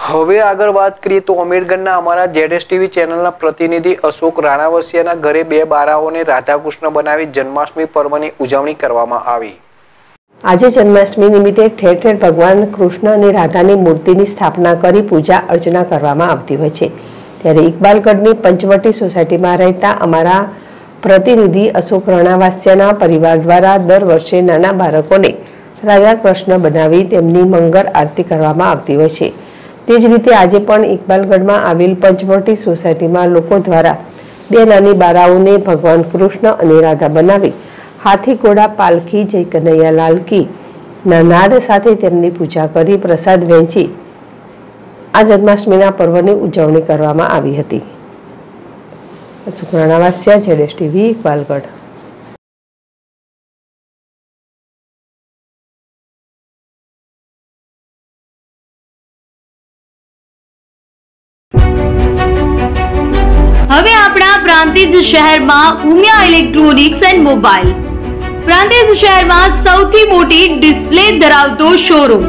હવે આગળ વાત કરીએ તો અમીરગઢના અમારા જેડએસ ટીવી ચેનલના પ્રતિનિધિ અશોક રાણાવસિયાના ઘરે બે બારાઓને રાધાકૃષ્ણ બનાવી જન્માષ્ટમી પર્વની ઉજવણી કરવામાં આવી. આજે જન્માષ્ટમી નિમિત્તે ઠેર ઠેર ભગવાન કૃષ્ણ અને રાધાની મૂર્તિની સ્થાપના કરી પૂજા અર્ચના કરવામાં આવતી હોય છે. ત્યારે ઇકબાલગઢની પંચવટી સોસાયટીમાં રહેતા અમારા પ્રતિનિધિ અશોક રણાવાસ્યના પરિવાર દ્વારા દર વર્ષે નાના બાળકોને રાધા કૃષ્ણ બનાવી તેમની મંગળ આરતી કરવામાં આવતી હોય છે. તે જ રીતે આજે પણ ઇકબાલગઢમાં આવેલ પંચવટી સોસાયટીમાં લોકો દ્વારા બે નાની બારાઓને ભગવાન કૃષ્ણ અને રાધા બનાવી હાથી ઘોડા પાલખી, જય કનૈયા લાલકી ના નાદ સાથે તેમની પૂજા કરી પ્રસાદ વહેંચી આ જન્માષ્ટમીના પર્વની ઉજવણી કરવામાં આવી હતી. સુકરાણા વાસ્યા ટીવી, ઇકબાલગઢ. હવે આપણા પ્રાંતિજ શહેરમાં Umiya electronics and mobile. Prantij શહેરમાં સૌથી મોટી ડિસ્પ્લે ધરાવતો showroom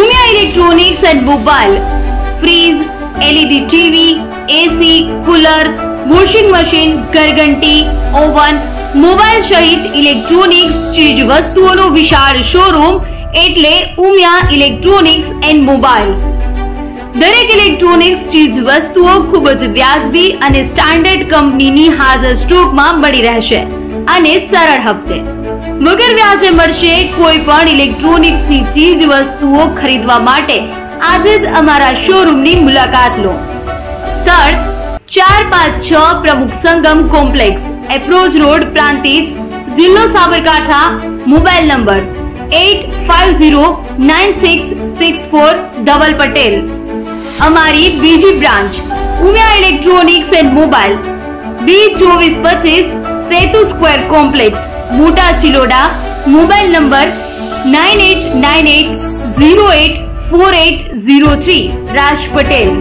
Umiya electronics and mobile. Fridge LED TV AC cooler washing machine ઘરઘંટી oven mobile સહિત ઇલેક્ટ્રોનિક્સ ચીજ વસ્તુઓનો વિશાળ શોરૂમ એટલે ઉમિયા ઇલેક્ટ્રોનિક્સ એન્ડ મોબાઈલ. દરેક ઇલેક્ટ્રોનિક્સ, ચીજ, વસ્તુઓ ખૂબ જ વ્યાજબી અને સ્ટાન્ડર્ડ કંપનીની હાજર સ્ટોકમાં મળી રહેશે અને સરળ હપ્તે. વગર વ્યાજે મળશે કોઈ પણ ઇલેક્ટ્રોનિક્સની ચીજ, વસ્તુઓ ખરીદવા માટે. આજે જ અમારા શોરૂમની મુલાકાત લો. સ્થળ ચાર પાંચ છ Pramukh Sangam complex, approach road Prantij જિલ્લો Sabarkantha, mobile number eight five zero nine six six four Dhaval Patel. અમારી બીજી branch, Umiya electronics and mobile B ચોવીસ પચીસ Setu square complex, Mota Chiloda, mobile number nine eight nine eight zero eight four eight zero three, Raj Patel.